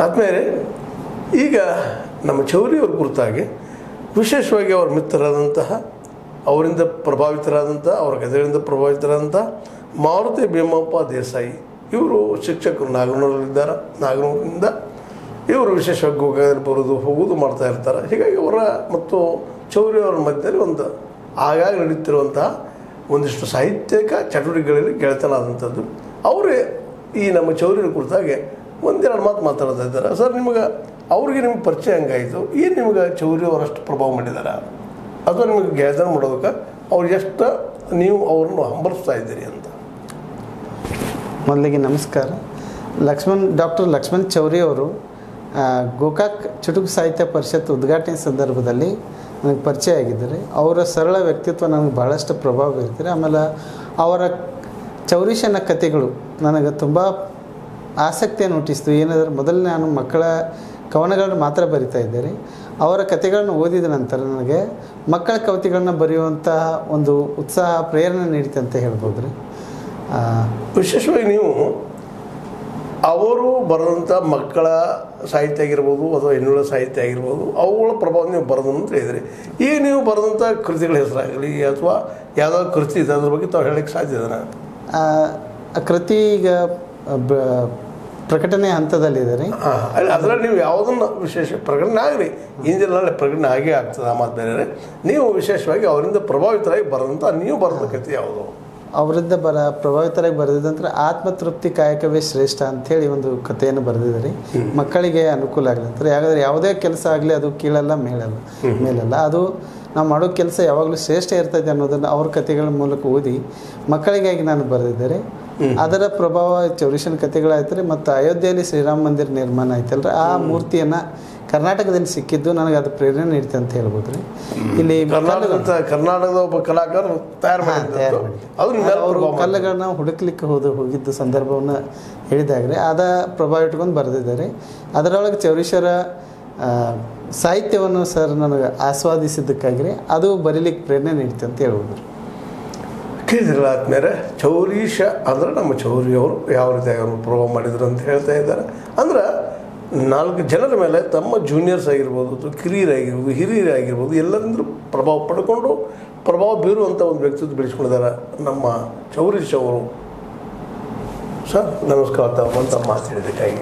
ಆದಮೇಲೆ ಈಗ ನಮ್ಮ ಚೌರಿಯವ್ರ ಕುರಿತಾಗಿ ವಿಶೇಷವಾಗಿ ಅವರ ಮಿತ್ರರಾದಂತಹ, ಅವರಿಂದ ಪ್ರಭಾವಿತರಾದಂಥ ಅವರ ಕಥೆಗಳಿಂದ ಪ್ರಭಾವಿತರಾದಂಥ ಮಾರುತಿ ಭೀಮಪ್ಪ ದೇಸಾಯಿ. ಇವರು ಶಿಕ್ಷಕರು ನಾಗನೂರಲ್ಲಿದ್ದಾರೆ. ನಾಗನೂರಿನಿಂದ ಇವರು ವಿಶೇಷವಾಗಿ ಗೋಗಾದಲ್ಲಿ ಬರೋದು ಹೋಗೋದು ಮಾಡ್ತಾ ಇರ್ತಾರೆ. ಹೀಗಾಗಿ ಅವರ ಮತ್ತು ಚೌರಿಯವರ ಮಧ್ಯದಲ್ಲಿ ಒಂದು ಆಗಾಗ ನಡೀತಿರುವಂತಹ ಒಂದಿಷ್ಟು ಸಾಹಿತ್ಯಿಕ ಚಟುವಟಿಕೆಗಳಲ್ಲಿ ಗೆಳೆತನಾದಂಥದ್ದು. ಅವರೇ ಈ ನಮ್ಮ ಚೌರಿಯ ಕುರಿತಾಗೆ ಒಂದೆರಡು ಮಾತು ಮಾತಾಡ್ತಾ ಇದ್ದಾರೆ. ಸರ್, ನಿಮಗೆ ಅವ್ರಿಗೆ ನಿಮ್ಗೆ ಪರಿಚಯ ಹಂಗಾಯಿತು? ಏನು ನಿಮ್ಗೆ ಚೌರಿ ಅವರಷ್ಟು ಪ್ರಭಾವ ಮಾಡಿದ್ದಾರೆ ಅದು ನಿಮಗೆ ಗ್ಯಾದರ್ ಮಾಡೋದಕ್ಕೆ ಅವ್ರು ಎಷ್ಟು ನೀವು ಅವ್ರನ್ನು ಹಂಬಲಿಸ್ತಾ ಇದ್ದೀರಿ ಅಂತ? ಮೊದಲಿಗೆ ನಮಸ್ಕಾರ. ಲಕ್ಷ್ಮಣ್, ಡಾಕ್ಟರ್ ಲಕ್ಷ್ಮಣ್ ಚೌರಿ ಅವರು ಗೋಕಾಕ್ ಚುಟುಕು ಸಾಹಿತ್ಯ ಪರಿಷತ್ ಉದ್ಘಾಟನೆ ಸಂದರ್ಭದಲ್ಲಿ ನನಗೆ ಪರಿಚಯ ಆಗಿದ್ದಾರೆ. ಅವರ ಸರಳ ವ್ಯಕ್ತಿತ್ವ ನನಗೆ ಬಹಳಷ್ಟು ಪ್ರಭಾವ ಬೀರ್ತಾರೆ ಆಮೇಲೆ ಅವರ ಚೌರೀಶನ ಕಥೆಗಳು ನನಗೆ ತುಂಬ ಆಸಕ್ತಿಯನ್ನು ಹುಟ್ಟಿಸ್ತು. ಏನಾದರೂ ಮೊದಲು ನಾನು ಮಕ್ಕಳ ಕವನಗಳನ್ನು ಮಾತ್ರ ಬರಿತಾ ಇದ್ದೆ ಅವರ ಕಥೆಗಳನ್ನು ಓದಿದ ನಂತರ ನನಗೆ ಮಕ್ಕಳ ಕವಿತೆಗಳನ್ನ ಬರೆಯುವಂತಹ ಒಂದು ಉತ್ಸಾಹ ಪ್ರೇರಣೆ ನೀಡಿತು ಅಂತ ಹೇಳ್ಬೋದು ರೀ ವಿಶೇಷವಾಗಿ ನೀವು ಅವರು ಬರೆದಂಥ ಮಕ್ಕಳ ಸಾಹಿತ್ಯ ಆಗಿರ್ಬೋದು ಅಥವಾ ಹೆಣ್ಣುಗಳ ಸಾಹಿತ್ಯ ಆಗಿರ್ಬೋದು ಅವುಗಳ ಪ್ರಭಾವ ನೀವು ಬರೆದು ಅಂತ ಹೇಳಿದ್ರಿ. ಈಗ ನೀವು ಬರೆದಂಥ ಕೃತಿಗಳ ಹೆಸರಾಗಲಿ ಅಥವಾ ಯಾವುದಾದ್ರು ಕೃತಿ ಇದೆ ಅದ್ರ ಬಗ್ಗೆ ತಾವು ಹೇಳಕ್ಕೆ ಸಾಧ್ಯ ಇದೆನಾ? ಆ ಕೃತಿ ಈಗ ಪ್ರಕಟಣೆ ಹಂತದಲ್ಲಿದೆ ರೀ ಅದರಲ್ಲಿ ನೀವು ಯಾವುದನ್ನು ವಿಶೇಷ ಪ್ರಕಟಣೆ ಆಗಲಿ. ಇಂಜಿನಲ್ಲಿ ಪ್ರಕಟಣೆ ಆಗೇ ಆಗ್ತದೆ ಆ ಬೇರೆ ನೀವು ವಿಶೇಷವಾಗಿ ಅವರಿಂದ ಪ್ರಭಾವಿತರಾಗಿ ಬರೆದಂಥ ನೀವು ಬರಬೇಕೈತಿ ಕೃತಿ ಯಾವುದು? ಅವರಿಂದ ಬರ ಪ್ರಭಾವಿತರಾಗಿ ಬರೆದಿದ್ದಂದ್ರೆ ಆತ್ಮತೃಪ್ತಿ ಕಾಯಕವೇ ಶ್ರೇಷ್ಠ ಅಂಥೇಳಿ ಒಂದು ಕಥೆಯನ್ನು ಬರೆದಿದ್ದಾರೆ. ಮಕ್ಕಳಿಗೆ ಅನುಕೂಲ ಆಗಲಿ ಅಂತಾರೆ. ಯಾಕಂದ್ರೆ ಯಾವುದೇ ಕೆಲಸ ಆಗಲಿ ಅದು ಕೀಳಲ್ಲ ಮೇಲಲ್ಲ ಮೇಲಲ್ಲ. ಅದು ನಾವು ಮಾಡೋ ಕೆಲಸ ಯಾವಾಗಲೂ ಶ್ರೇಷ್ಠ ಇರ್ತೈತೆ ಅನ್ನೋದನ್ನು ಅವ್ರ ಕಥೆಗಳ ಮೂಲಕ ಓದಿ ಮಕ್ಕಳಿಗಾಗಿ ನಾನು ಬರೆದಿದ್ದಾರೆ. ಅದರ ಪ್ರಭಾವ ಚೌರಿಷನ್ ಕಥೆಗಳಾಯ್ತು ರೀ ಮತ್ತು ಅಯೋಧ್ಯೆಯಲ್ಲಿ ಶ್ರೀರಾಮ ಮಂದಿರ ನಿರ್ಮಾಣ ಆಯ್ತಲ್ರಿ? ಆ ಮೂರ್ತಿಯನ್ನು ಕರ್ನಾಟಕದಲ್ಲಿ ಸಿಕ್ಕಿದ್ದು ನನಗೆ ಅದು ಪ್ರೇರಣೆ ನೀಡುತ್ತೆ ಅಂತ ಹೇಳ್ಬೋದು ರೀ ಇಲ್ಲಿ ಕರ್ನಾಟಕದ ಕರ್ನಾಟಕದ ಒಬ್ಬ ಕಲಾಕಾರ ತಯಾರು ಅವರು. ಕಲ್ಲುಗಳನ್ನ ಹುಡುಕ್ಲಿಕ್ಕೆ ಹೋದ ಹೋಗಿದ್ದ ಸಂದರ್ಭವನ್ನು ಹೇಳಿದಾಗ್ರೆ ಅದ ಪ್ರಭಾವ ಇಟ್ಕೊಂಡು ಬರೆದಿದ್ದಾರೆ. ಅದರೊಳಗೆ ಚೌರೀಶ್ವರ ಆ, ಸಾಹಿತ್ಯವನ್ನು ಸರ್ ನನಗೆ ಆಸ್ವಾದಿಸಿದ್ದಕ್ಕಾಗಿ ಅದು ಬರೀಲಿಕ್ಕೆ ಪ್ರೇರಣೆ ನೀಡುತ್ತೆ ಅಂತ ಹೇಳ್ಬೋದು ಕೇಳಿದ್ರಲ್ಲ ಆದ್ಮೇಲೆ ಚೌರೀಶ ಅಂದ್ರೆ ನಮ್ಮ ಚೌರಿಯವರು ಯಾವ ರೀತಿಯಾಗಿ ಅವರು ಪ್ರಭಾವ ಮಾಡಿದ್ರು ಅಂತ ಹೇಳ್ತಾ ಇದ್ದಾರೆ. ಅಂದ್ರೆ ನಾಲ್ಕು ಜನರ ಮೇಲೆ ತಮ್ಮ ಜೂನಿಯರ್ಸ್ ಆಗಿರ್ಬೋದು ಅಥವಾ ಕಿರಿಯರಾಗಿರ್ಬೋದು ಹಿರಿಯರಾಗಿರ್ಬೋದು ಎಲ್ಲರಿಂದ ಪ್ರಭಾವ ಪಡ್ಕೊಂಡು ಪ್ರಭಾವ ಬೀರುವಂಥ ಒಂದು ವ್ಯಕ್ತಿತ್ವ ಬೆಳೆಸ್ಕೊಂಡಿದ್ದಾರೆ ನಮ್ಮ ಚೌರೀಶ್ ಅವರು. ಸರ್, ನಮಸ್ಕಾರ ತಮ್ಮ ಅಂತ ಮಾತಾಡಿದ್ದಕ್ಕಾಗಿ